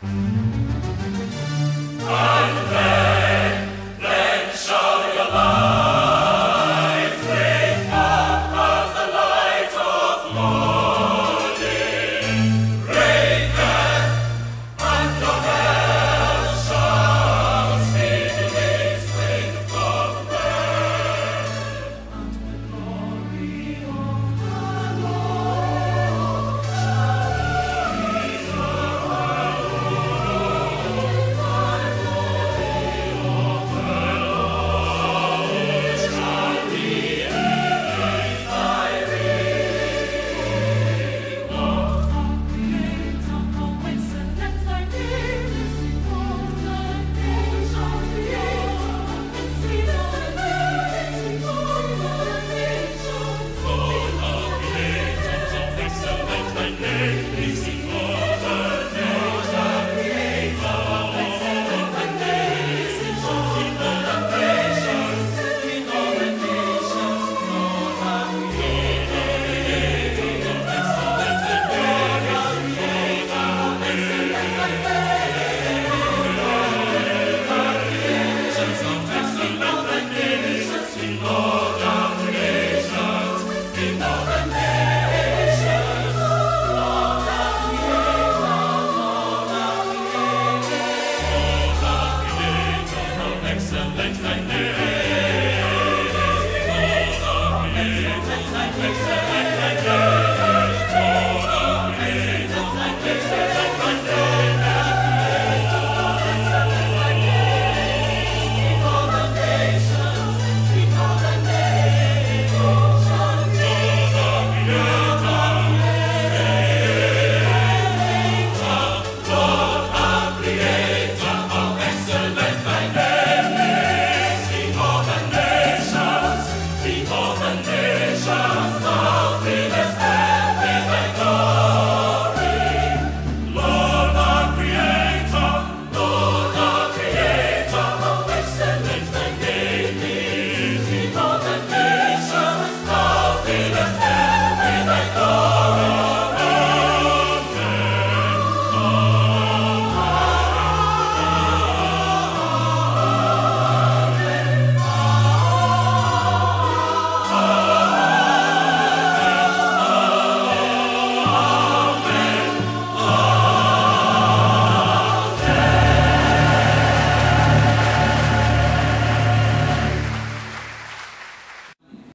Bye. Over